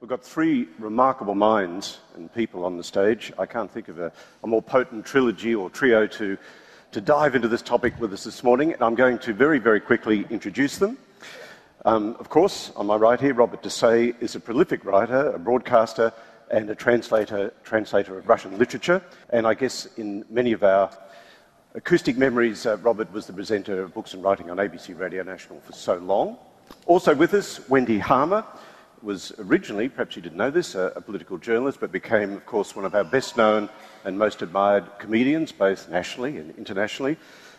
We've got three remarkable minds and people on the stage. I can't think of a, a, more potent trilogy or trio to, to dive into this topic with us this morning, and I'm going to very, very quickly introduce them. Um, of course, on my right here, Robert Dessaix is a prolific writer, a broadcaster, and a translator, translator of Russian literature. And I guess in many of our acoustic memories, uh, Robert was the presenter of Books and Writing on ABC Radio National for so long. Also with us, Wendy Harmer was originally, perhaps you didn't know this, a, a, political journalist, but became, of course, one of our best known and most admired comedians, both nationally and internationally.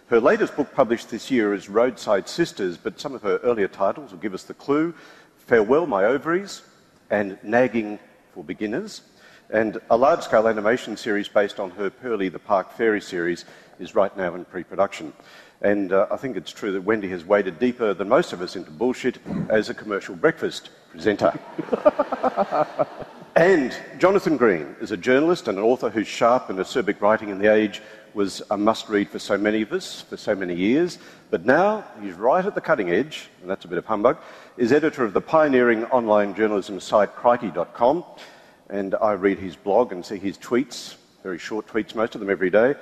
Her latest book published this year is Roadside Sisters, but some of her earlier titles will give us the clue Farewell, My Ovaries, and Nagging for Beginners. And a large scale animation series based on her Pearly the Park Fairy series is right now in pre production. And uh, I think it's true that Wendy has waded deeper than most of us into bullshit as a commercial breakfast presenter. and Jonathan Green is a journalist and an author whose sharp and acerbic writing in The Age was a must read for so many of us for so many years. But now he's right at the cutting edge, and that's a bit of humbug, is editor of the pioneering online journalism site crikey.com. And I read his blog and see his tweets, very short tweets, most of them every day.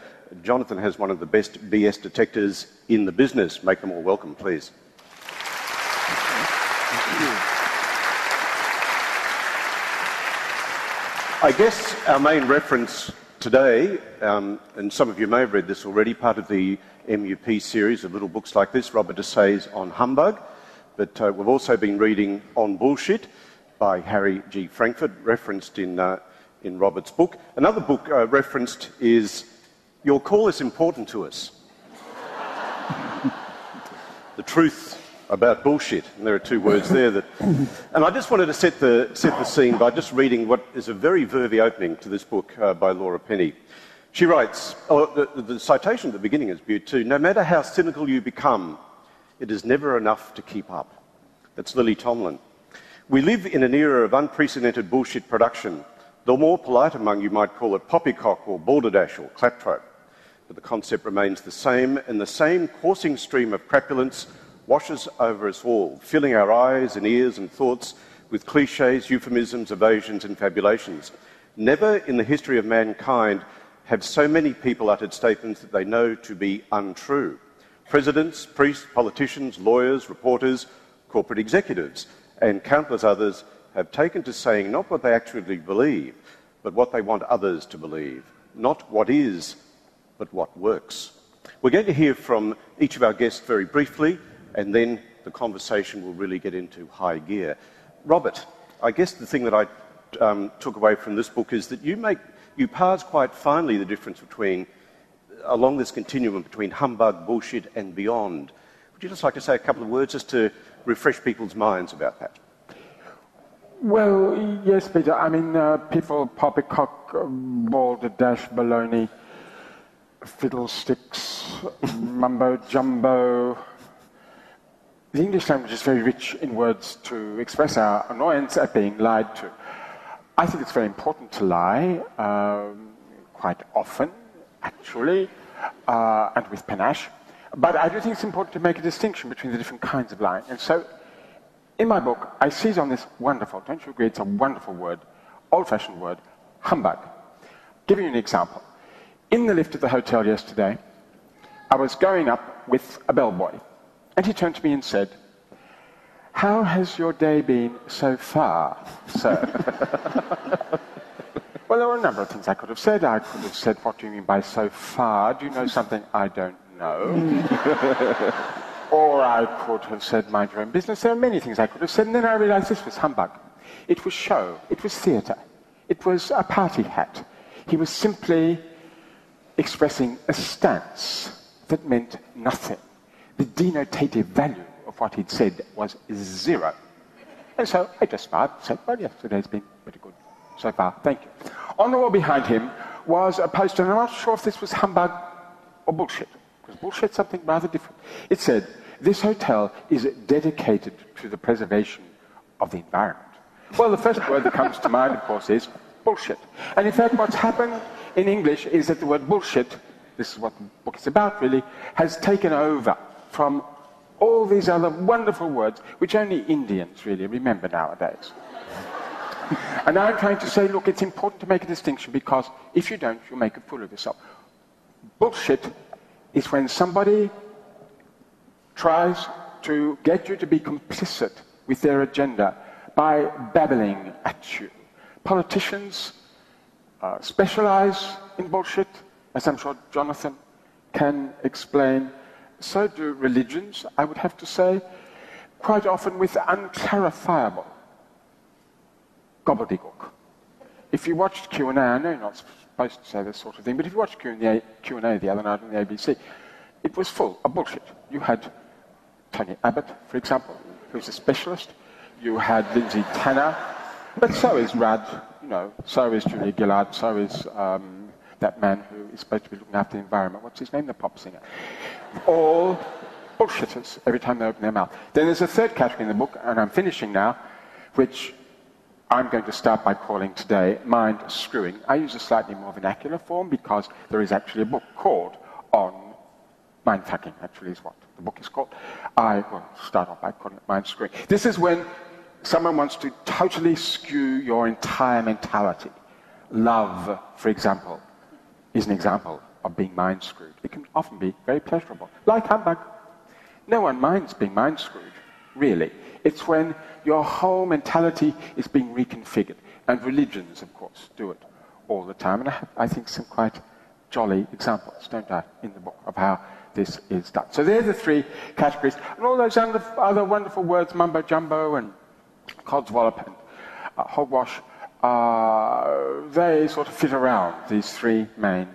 Jonathan has one of the best BS detectors in the business. Make them all welcome, please. I guess our main reference today, um, and some of you may have read this already, part of the MUP series of little books like this, Robert Dessaix's On Humbug, but uh, we've also been reading On Bullshit by Harry G. Frankfurt, referenced in, uh, in Robert's book. Another book uh, referenced is your call is important to us. the truth about bullshit. And there are two words there that. And I just wanted to set the, set the scene by just reading what is a very vervy opening to this book uh, by Laura Penny. She writes, oh, the, the citation at the beginning is beautiful too. No matter how cynical you become, it is never enough to keep up. That's Lily Tomlin. We live in an era of unprecedented bullshit production. The more polite among you might call it poppycock or balderdash or claptrap. But the concept remains the same, and the same coursing stream of crapulence washes over us all, filling our eyes and ears and thoughts with cliches, euphemisms, evasions, and fabulations. Never in the history of mankind have so many people uttered statements that they know to be untrue. Presidents, priests, politicians, lawyers, reporters, corporate executives, and countless others have taken to saying not what they actually believe, but what they want others to believe. Not what is, but what works. We're going to hear from each of our guests very briefly, and then the conversation will really get into high gear. Robert, I guess the thing that I um, took away from this book is that you make you parse quite finely the difference between along this continuum between humbug, bullshit, and beyond. Would you just like to say a couple of words as to refresh people's minds about that? Well, yes, Peter. I mean, uh, people poppycock, balderdash, baloney, fiddlesticks, mumbo jumbo, the English language is very rich in words to express our annoyance at being lied to. I think it's very important to lie, um, quite often, actually, uh, and with panache. But I do think it's important to make a distinction between the different kinds of lying. And so, in my book, I seize on this wonderful, don't you agree, it's a wonderful word, old fashioned word, humbug. Giving you an example. In the lift of the hotel yesterday, I was going up with a bellboy and he turned to me and said, How has your day been so far, sir? well, there were a number of things I could have said. I could have said, What do you mean by so far? Do you know something I don't know? or I could have said, Mind your own business. There are many things I could have said. And then I realized this was humbug. It was show, it was theatre, it was a party hat. He was simply expressing a stance that meant nothing the denotative value of what he'd said was zero. And so I just smiled and said, well, yes, today's been pretty good so far. Thank you. On the wall behind him was a poster, and I'm not sure if this was humbug or bullshit, because bullshit's something rather different. It said, this hotel is dedicated to the preservation of the environment. Well, the first word that comes to mind, of course, is bullshit. And in fact, what's happened in English is that the word bullshit, this is what the book is about really, has taken over from all these other wonderful words, which only Indians really remember nowadays. and now I'm trying to say, look, it's important to make a distinction because if you don't, you'll make a fool of yourself. Bullshit is when somebody tries to get you to be complicit with their agenda by babbling at you. Politicians uh, specialize in bullshit, as I'm sure Jonathan can explain. So do religions, I would have to say, quite often with unclarifiable gobbledygook. If you watched Q&A, I know you're not supposed to say this sort of thing, but if you watched Q&A, Q&A the other night on the ABC, it was full of bullshit. You had Tony Abbott, for example, who's a specialist. You had Lindsay Tanner, but so is Rudd, you know, so is Julia Gillard, so is um, that man who is supposed to be looking after the environment. What's his name? The pop singer. All bullshitters every time they open their mouth. Then there's a third category in the book, and I'm finishing now, which I'm going to start by calling today mind screwing. I use a slightly more vernacular form because there is actually a book called On Mind Fucking, actually, is what the book is called. I will start off by calling it mind screwing. This is when someone wants to totally skew your entire mentality. Love, for example, is an example of being mind screwed. It can often be very pleasurable, like humbug. No one minds being mind screwed, really. It's when your whole mentality is being reconfigured. And religions, of course, do it all the time. And I have, I think, some quite jolly examples, don't I, in the book of how this is done. So there are the three categories. And all those other wonderful words, mumbo jumbo and codswallop and uh, hogwash, uh, they sort of fit around these three main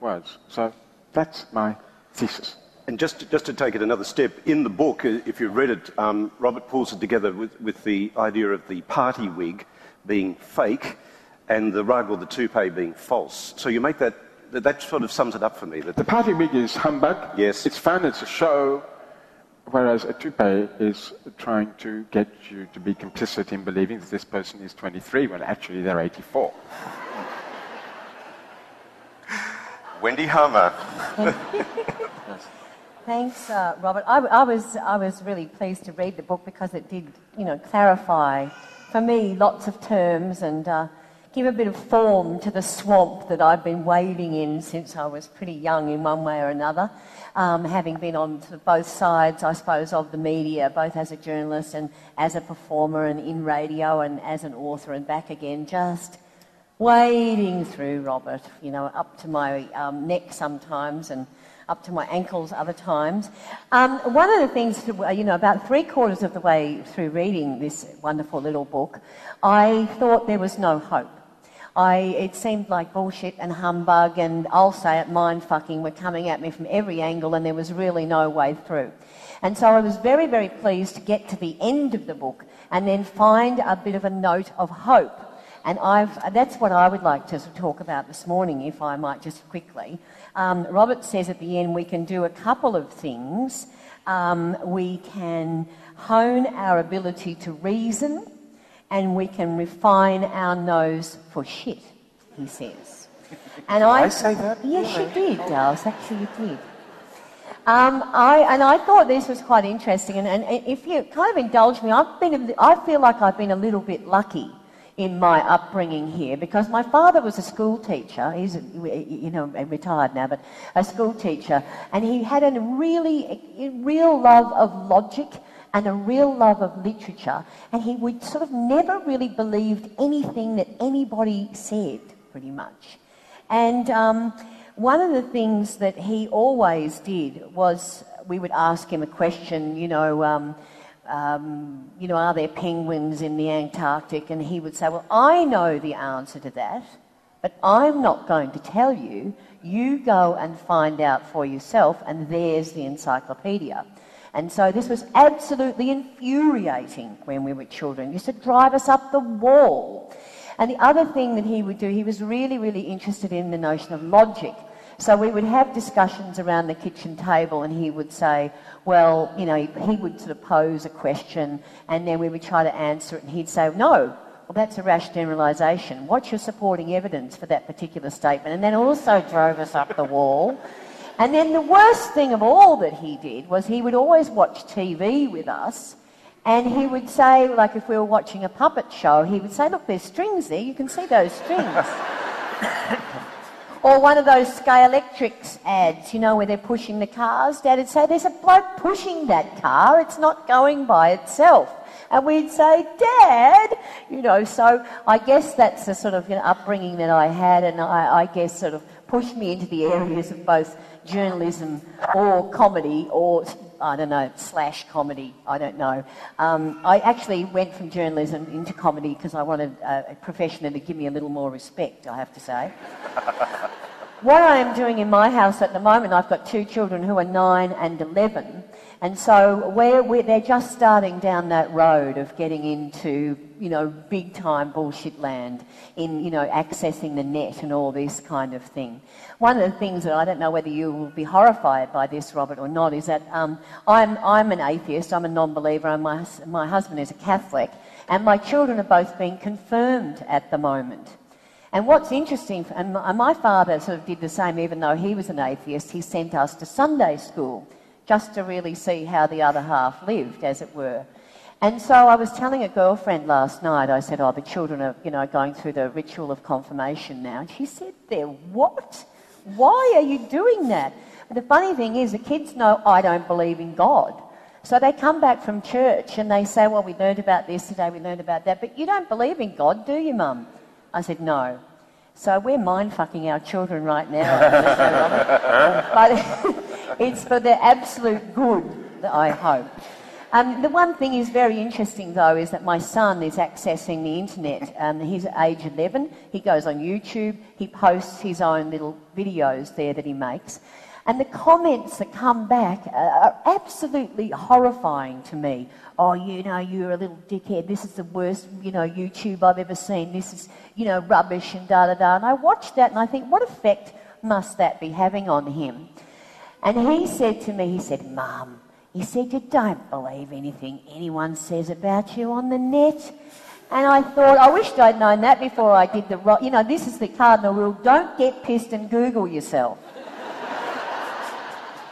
words. So that's my thesis. And just to, just to take it another step, in the book, uh, if you've read it, um, Robert pulls it together with, with the idea of the party wig being fake and the rug or the toupee being false. So you make that, that, that sort of sums it up for me. That the party wig is humbug. Yes. It's fun, it's a show, whereas a toupee is trying to get you to be complicit in believing that this person is 23 when actually they're 84. Wendy Harmer. Thanks, uh, Robert. I, I, was, I was really pleased to read the book because it did, you know, clarify for me lots of terms and uh, give a bit of form to the swamp that I've been wading in since I was pretty young in one way or another. Um, having been on sort of both sides, I suppose, of the media, both as a journalist and as a performer and in radio and as an author and back again, just wading through, Robert, you know, up to my um, neck sometimes and up to my ankles other times. Um, one of the things, you know, about three quarters of the way through reading this wonderful little book, I thought there was no hope. I, it seemed like bullshit and humbug and I'll say it, mind fucking were coming at me from every angle and there was really no way through. And so I was very, very pleased to get to the end of the book and then find a bit of a note of hope. And I've, that's what I would like to talk about this morning, if I might just quickly. Um, Robert says at the end we can do a couple of things. Um, we can hone our ability to reason and we can refine our nose for shit, he says. And I, I, say that? Yes, you did, Giles. Actually, you did. Um, I, and I thought this was quite interesting. And, and, if you kind of indulge me, I've been, I feel like I've been a little bit lucky in my upbringing here because my father was a school teacher. He's, you know, retired now, but a school teacher. And he had a really, a real love of logic and a real love of literature. And he would sort of never really believed anything that anybody said, pretty much. And um, one of the things that he always did was we would ask him a question, you know, um, um, you know, are there penguins in the Antarctic? And he would say, well, I know the answer to that, but I'm not going to tell you. You go and find out for yourself, and there's the encyclopedia. And so this was absolutely infuriating when we were children. He used to drive us up the wall. And the other thing that he would do, he was really, really interested in the notion of logic. So we would have discussions around the kitchen table, and he would say, Well, you know, he, would sort of pose a question, and then we would try to answer it, and he'd say, No, well, that's a rash generalisation. What's your supporting evidence for that particular statement? And then also drove us up the wall. And then the worst thing of all that he did was he would always watch TV with us And he would say, like if we were watching a puppet show, he would say, Look, there's strings there. You can see those strings. Or one of those Scalextric ads, you know, where they're pushing the cars. Dad would say, There's a bloke pushing that car. It's not going by itself. And we'd say, Dad, you know, so I guess that's the sort of you know, upbringing that I had, and I, I guess sort of pushed me into the areas of both journalism or comedy or I don't know, slash comedy, I don't know. Um, I actually went from journalism into comedy because I wanted a profession to give me a little more respect, I have to say. what I am doing in my house at the moment, I've got two children who are 9 and 11, and so we're, they're just starting down that road of getting into, you know, big time bullshit land in, you know, accessing the net and all this kind of thing. One of the things that I don't know whether you will be horrified by this, Robert, or not, is that um, I'm, I'm an atheist, I'm a non believer, and my, my husband is a Catholic, and my children are both being confirmed at the moment. And what's interesting, and my father sort of did the same, even though he was an atheist, he sent us to Sunday school just to really see how the other half lived, as it were. And so I was telling a girlfriend last night, I said, Oh, the children are, you know, going through the ritual of confirmation now. And she said, They're what? Why are you doing that? But the funny thing is, the kids know I don't believe in God. So they come back from church and they say, Well, we learned about this today, we learned about that, but you don't believe in God, do you, Mum? I said, No. So we're mind fucking our children right now. but it's for their absolute good, that I hope. Um, the one thing is very interesting, though, is that my son is accessing the internet. Um, he's age 11. He goes on YouTube. He posts his own little videos there that he makes. And the comments that come back are absolutely horrifying to me. Oh, you know, you're a little dickhead. This is the worst, you know, YouTube I've ever seen. This is, you know, rubbish and da da da. And I watch that and I think, what effect must that be having on him? And he said to me, he said, Mum, he said, you don't believe anything anyone says about you on the net. And I thought, I wished I'd known that before I did the right. You know, this is the cardinal rule don't get pissed and Google yourself.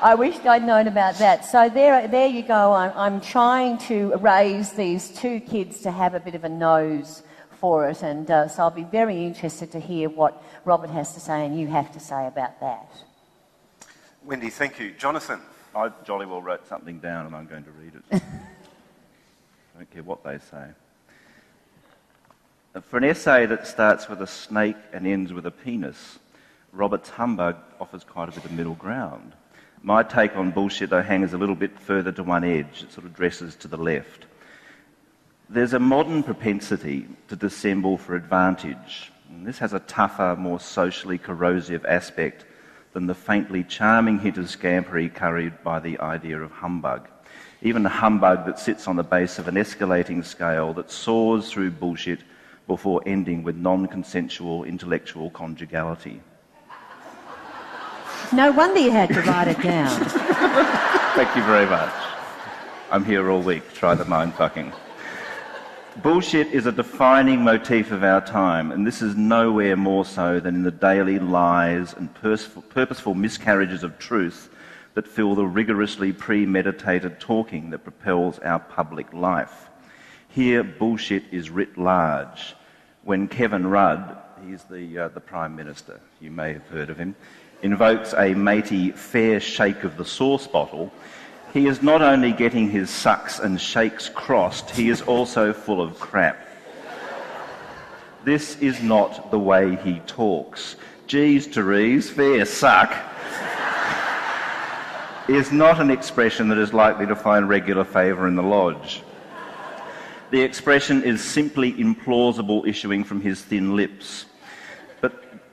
I wished I'd known about that. So there, there you go. I'm, I'm trying to raise these two kids to have a bit of a nose for it. And uh, so I'll be very interested to hear what Robert has to say and you have to say about that. Wendy, thank you. Jonathan. I jolly well wrote something down and I'm going to read it. I don't care what they say. For an essay that starts with a snake and ends with a penis, Robert's humbug offers quite a bit of middle ground. My take on bullshit, though, hangs a little bit further to one edge. It sort of dresses to the left. There's a modern propensity to dissemble for advantage. And this has a tougher, more socially corrosive aspect than the faintly charming hint of scampery carried by the idea of humbug. Even a humbug that sits on the base of an escalating scale that soars through bullshit before ending with non consensual intellectual conjugality. No wonder you had to write it down. Thank you very much. I'm here all week. Try the mind fucking. Bullshit is a defining motif of our time, and this is nowhere more so than in the daily lies and purposeful miscarriages of truth that fill the rigorously premeditated talking that propels our public life. Here, bullshit is writ large. When Kevin Rudd, he's the, uh, the Prime Minister, you may have heard of him, invokes a matey fair shake of the sauce bottle, he is not only getting his sucks and shakes crossed, he is also full of crap. This is not the way he talks. Geez, Therese, fair suck is not an expression that is likely to find regular favour in the lodge. The expression is simply implausible issuing from his thin lips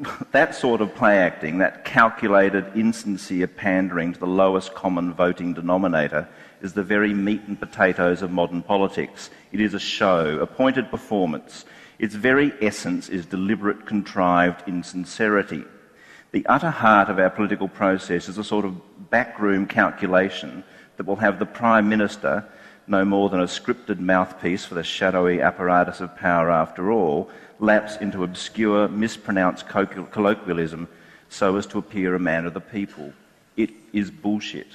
that sort of play acting, that calculated, insincere pandering to the lowest common voting denominator, is the very meat and potatoes of modern politics. It is a show, a pointed performance. Its very essence is deliberate, contrived insincerity. The utter heart of our political process is a sort of backroom calculation that will have the Prime Minister no more than a scripted mouthpiece for the shadowy apparatus of power after all, lapse into obscure, mispronounced colloquialism so as to appear a man of the people. It is bullshit.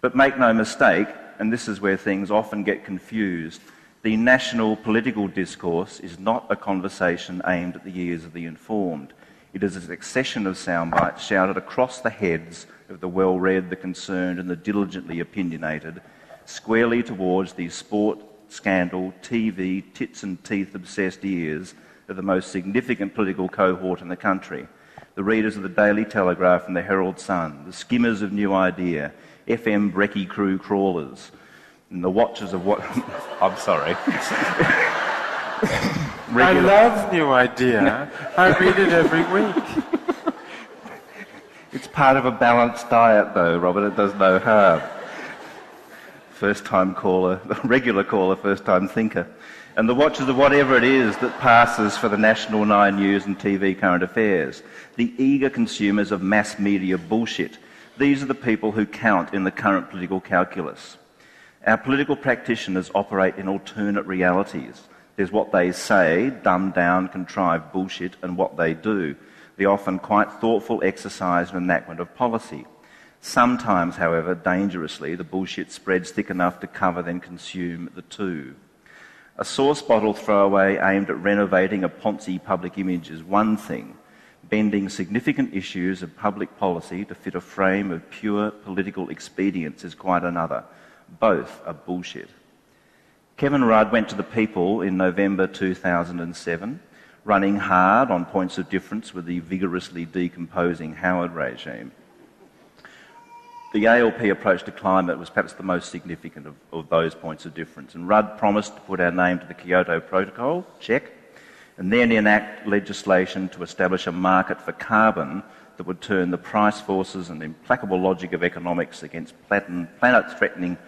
But make no mistake, and this is where things often get confused, the national political discourse is not a conversation aimed at the ears of the informed. It is a succession of soundbites shouted across the heads of the well read, the concerned, and the diligently opinionated, squarely towards the sport, scandal, TV, tits and teeth obsessed ears of the most significant political cohort in the country the readers of the Daily Telegraph and the Herald Sun, the skimmers of New Idea, FM brekkie crew crawlers, and the watchers of what. I'm sorry. I love New Idea. I read it every week. It's part of a balanced diet, though, Robert. It does no harm. First time caller, regular caller, first time thinker. And the watchers of whatever it is that passes for the National Nine News and TV current affairs. The eager consumers of mass media bullshit. These are the people who count in the current political calculus. Our political practitioners operate in alternate realities. There's what they say, dumbed down, contrived bullshit, and what they do, the often quite thoughtful exercise and enactment of policy. Sometimes, however, dangerously, the bullshit spreads thick enough to cover then consume the two. A sauce bottle throwaway aimed at renovating a Ponzi public image is one thing. Bending significant issues of public policy to fit a frame of pure political expedience is quite another. Both are bullshit. Kevin Rudd went to the people in November 2007, running hard on points of difference with the vigorously decomposing Howard regime. The ALP approach to climate was perhaps the most significant of, of, those points of difference. And Rudd promised to put our name to the Kyoto Protocol, check, and then enact legislation to establish a market for carbon that would turn the price forces and implacable logic of economics against planet threatening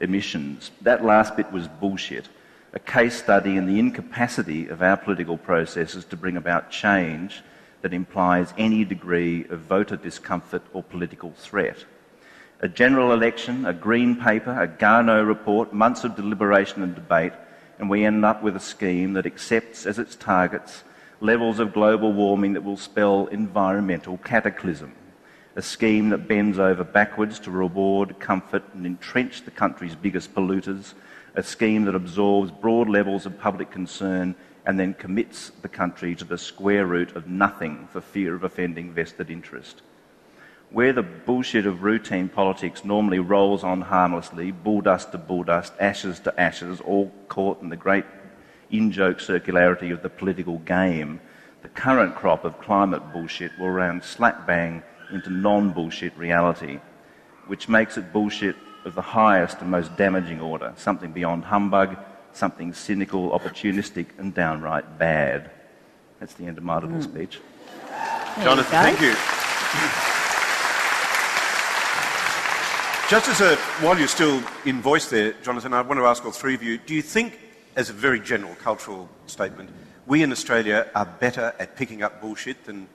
emissions. That last bit was bullshit. A case study in the incapacity of our political processes to bring about change that implies any degree of voter discomfort or political threat. A general election, a green paper, a Garnaut report, months of deliberation and debate, and we end up with a scheme that accepts as its targets levels of global warming that will spell environmental cataclysm a scheme that bends over backwards to reward comfort and entrench the country's biggest polluters, a scheme that absorbs broad levels of public concern and then commits the country to the square root of nothing for fear of offending vested interest. Where the bullshit of routine politics normally rolls on harmlessly, bulldust to bulldust, ashes to ashes, all caught in the great in joke circularity of the political game, the current crop of climate bullshit will round slap bang into non bullshit reality, which makes it bullshit of the highest and most damaging order, something beyond humbug, something cynical, opportunistic, and downright bad. That's the end of my little mm. speech. Jonathan, thank you. Just as a, while you're still in voice there, Jonathan, I want to ask all three of you do you think, as a very general cultural statement, we in Australia are better at picking up bullshit than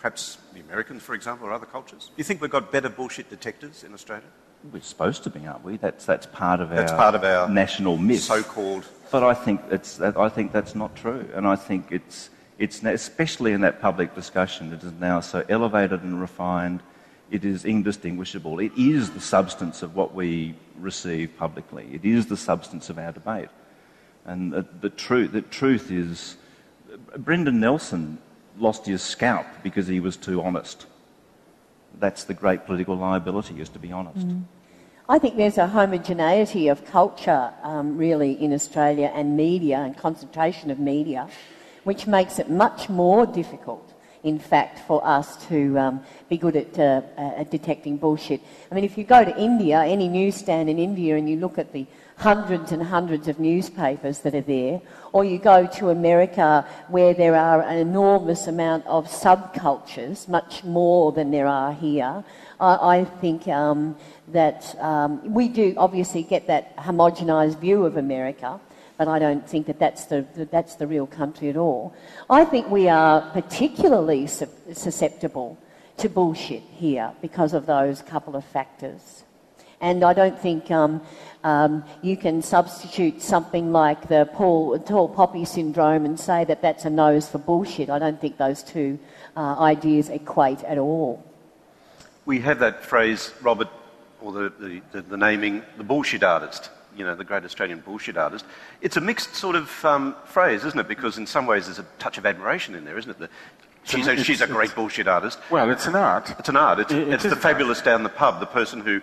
perhaps the Americans, for example, or other cultures? Do you think we've got better bullshit detectors in Australia? We're supposed to be, aren't we? That's, that's part of that's our part of our national myth. So-called. But I think that's, I think that's not true, and I think it's, it's especially in that public discussion, it is now so elevated and refined. It is indistinguishable. It is the substance of what we receive publicly. It is the substance of our debate. And the, the, truth, the truth is, Brendan Nelson lost his scalp because he was too honest. That's the great political liability, is to be honest. Mm. I think there's a homogeneity of culture, um, really, in Australia and media and concentration of media, which makes it much more difficult, in fact, for us to um, be good at, uh, at detecting bullshit. I mean, if you go to India, any newsstand in India, and you look at the hundreds and hundreds of newspapers that are there, or you go to America where there are an enormous amount of subcultures, much more than there are here. I, I think um, that um, we do obviously get that homogenised view of America, but I don't think that that's the, that's the real country at all. I think we are particularly susceptible to bullshit here because of those couple of factors. And I don't think um, um, you can substitute something like the Paul, tall poppy syndrome and say that that's a nose for bullshit. I don't think those two uh, ideas equate at all. We have that phrase, Robert, or the, the, the, the naming the bullshit artist, you know, the great Australian bullshit artist. It's a mixed sort of um, phrase, isn't it? Because in some ways there's a touch of admiration in there, isn't it? The, she's, a, she's a great bullshit artist. Well, it's an art. It's an art. It's, It- it it's the an fabulous down the pub, the person who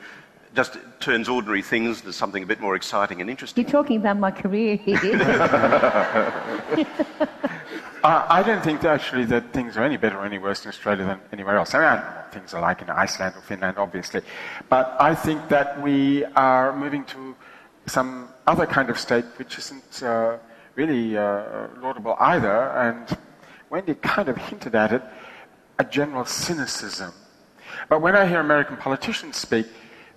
just turns ordinary things into something a bit more exciting and interesting. You're talking about my career here. Uh, I don't think that actually that things are any better or any worse in Australia than anywhere else. I, mean, I don't know what things are like in Iceland or Finland, obviously. But I think that we are moving to some other kind of state which isn't uh, really uh, laudable either. And Wendy kind of hinted at it a general cynicism. But when I hear American politicians speak,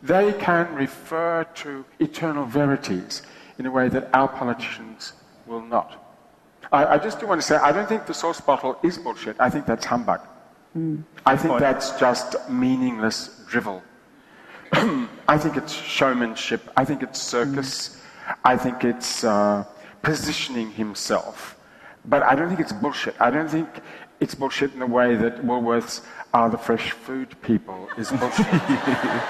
they can refer to eternal verities in a way that our politicians will not. I, I just do want to say, I don't think the sauce bottle is bullshit. I think that's humbug. I think that's just meaningless drivel. I think it's showmanship. I think it's circus. I think it's uh, positioning himself. But I don't think it's bullshit. I don't think it's bullshit in the way that Woolworths are the fresh food people is bullshit.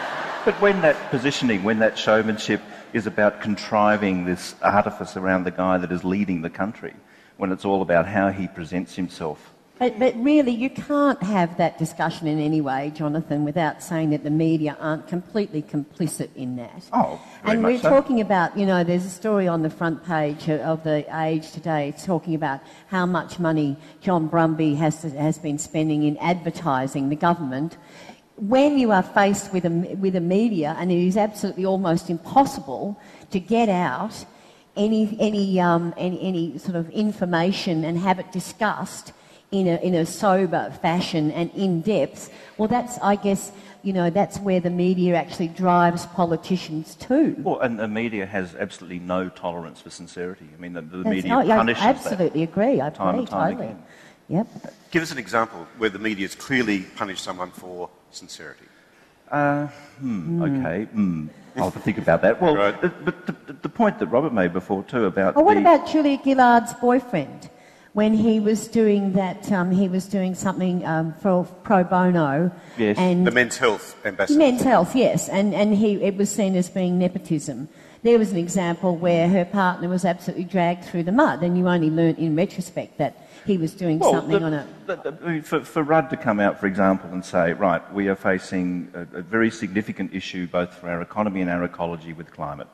But when that positioning, when that showmanship is about contriving this artifice around the guy that is leading the country, when it's all about how he presents himself, But, but really, you can't have that discussion in any way, Jonathan, without saying that the media aren't completely complicit in that. Oh, very and we're so. talking about, you know, there's a story on the front page of the Age today talking about how much money John Brumby has, has been spending in advertising the government. When you are faced with a, with a media, and it is absolutely almost impossible to get out any, any, um, any, any sort of information and have it discussed in a, in a sober fashion and in depth, well, that's, I guess, you know, that's where the media actually drives politicians to. well, and the media has absolutely no tolerance for sincerity. I mean, the, the media yeah, punishes I absolutely agree. I time agree and time totally. again. Yep. Give us an example where the media has clearly punished someone for sincerity. that. Hmm, okay, hmm. I'll have to think about that. Well, Right. the, but the, the point that Robert made before too about Oh, what the, about Julia Gillard's boyfriend? When he was doing that, um, he was doing something um, for pro bono. Yes. And The Men's Health Ambassador. Men's health, yes, and, and he, it was seen as being nepotism. There was an example where her partner was absolutely dragged through the mud, and you only learnt in retrospect that he was doing Well, something the- on it. the- the- for, for Rudd to come out, for example, and say, right, we are facing a, a very significant issue both for our economy and our ecology with climate.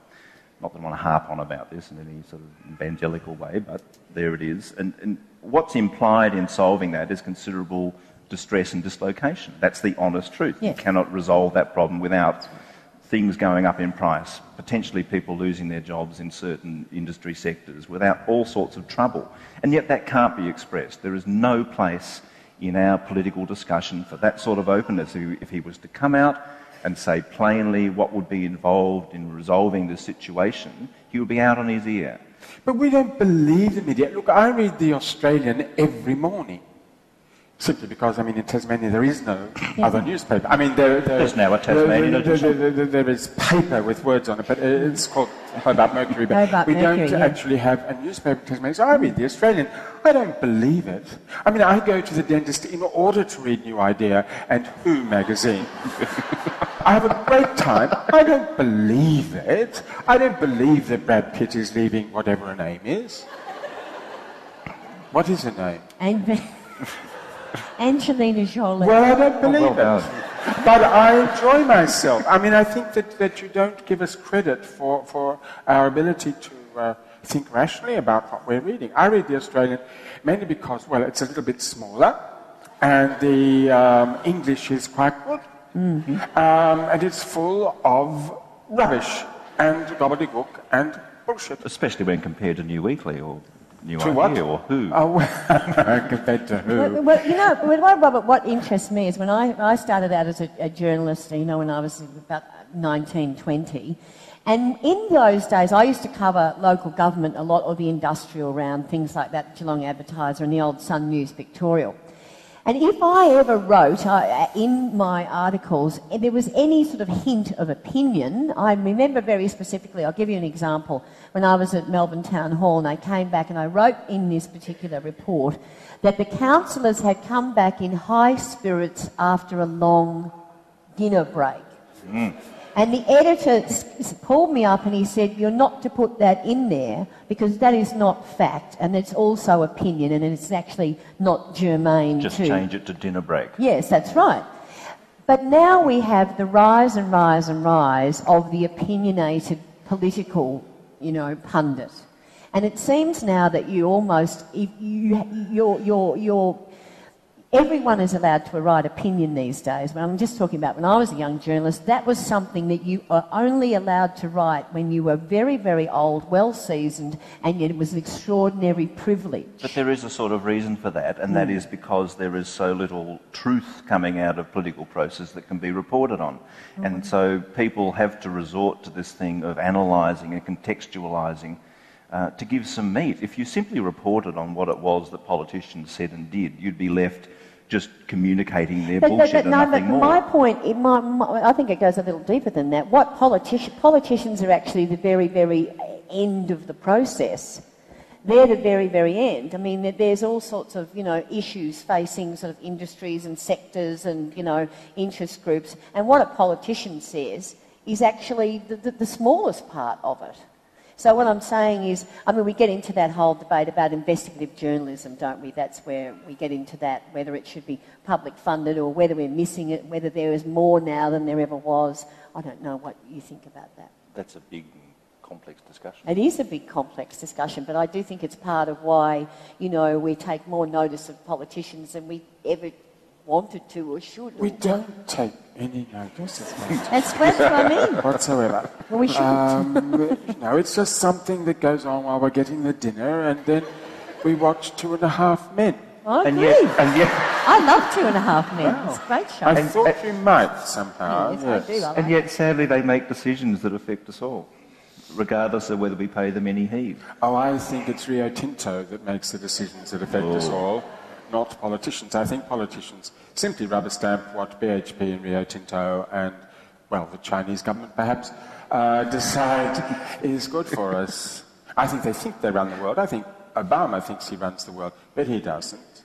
Not that I want to harp on about this in any sort of evangelical way, but there it is. And, and what's implied in solving that is considerable distress and dislocation. That's the honest truth. Yeah. You cannot resolve that problem without things going up in price, potentially people losing their jobs in certain industry sectors, without all sorts of trouble. And yet that can't be expressed. There is no place in our political discussion for that sort of openness. If he was to come out and say plainly what would be involved in resolving the situation, he would be out on his ear. But we don't believe the media. Look, I read The Australian every morning. Simply because, I mean, in Tasmania there is no other newspaper. I mean, there, there, There's now a Tasmanian there, there, there- there- there is paper with words on it, but it's called Hobart Mercury. But Hobart we Mercury, don't yeah. actually have a newspaper in Tasmania. So I read The Australian. I don't believe it. I mean, I go to the dentist in order to read New Idea and Who magazine. I have a great time. I don't believe it. I don't believe that Brad Pitt is leaving whatever her name is. What is her name? And Angelina Jolie. Well, I don't believe Oh, well it. But I enjoy myself. I mean, I think that, that you don't give us credit for, for our ability to uh, think rationally about what we're reading. I read The Australian mainly because, well, it's a little bit smaller and the um, English is quite good. Um, and it's full of rubbish and gobbledygook and bullshit. Especially when compared to New Weekly or New To Idea what? or Who. Oh, well, compared to who? well, you know, well, what, Robert, what interests me is when I, I started out as a, a journalist, you know, when I was about 19, 20, and in those days I used to cover local government a lot, or the industrial round, things like that, Geelong Advertiser and the old Sun News Pictorial. And if I ever wrote uh, in my articles, if there was any sort of hint of opinion, I remember very specifically, I'll give you an example. When I was at Melbourne Town Hall and I came back and I wrote in this particular report that the councillors had come back in high spirits after a long dinner break. And And the editor pulled me up and he said, You're not to put that in there because that is not fact and it's also opinion and it's actually not germane Just to. change it to dinner break. Yes, that's right. But now we have the rise and rise and rise of the opinionated political, you know, pundit. And it seems now that you almost, if you, you're, you're, you're, everyone is allowed to write opinion these days. But I'm just talking about when I was a young journalist, that was something that you are only allowed to write when you were very, very old, well seasoned, and yet it was an extraordinary privilege. But there is a sort of reason for that, and that hmm. is because there is so little truth coming out of political process that can be reported on. And hmm. so people have to resort to this thing of analysing and contextualising uh, to give some meat. If you simply reported on what it was that politicians said and did, you'd be left just communicating their But, but, bullshit but and no, but nothing more. my point, my, my, I think it goes a little deeper than that. What politici- politicians are actually the very, very end of the process. They're the very, very end. I mean, there's all sorts of, you know, issues facing sort of industries and sectors and, you know, interest groups. And what a politician says is actually the, the, the smallest part of it. So what I'm saying is, I mean, we get into that whole debate about investigative journalism, don't we? That's where we get into that, whether it should be public funded or whether we're missing it, whether there is more now than there ever was. I don't know what you think about that. That's a big, complex discussion. It is a big complex discussion, but I do think it's part of why, you know, we take more notice of politicians than we ever wanted to or should. We don't take any notice of that That's, that's what I mean. whatsoever. Well, we shouldn't. Um, you know, it's just something that goes on while we're getting the dinner, and then we watch Two and a Half Men. I And yet, and yet, I love Two and a Half Men. It's a great show. I thought you might somehow. yes, I do. I like and yet, sadly, they make decisions that affect us all, regardless of whether we pay them any heed. Oh, I think it's Rio Tinto that makes the decisions that affect us all, not politicians. I think politicians simply rubber stamp what BHP and Rio Tinto and, well, the Chinese government perhaps uh, decide is good for us. I think they think they run the world. I think Obama thinks he runs the world, but he doesn't.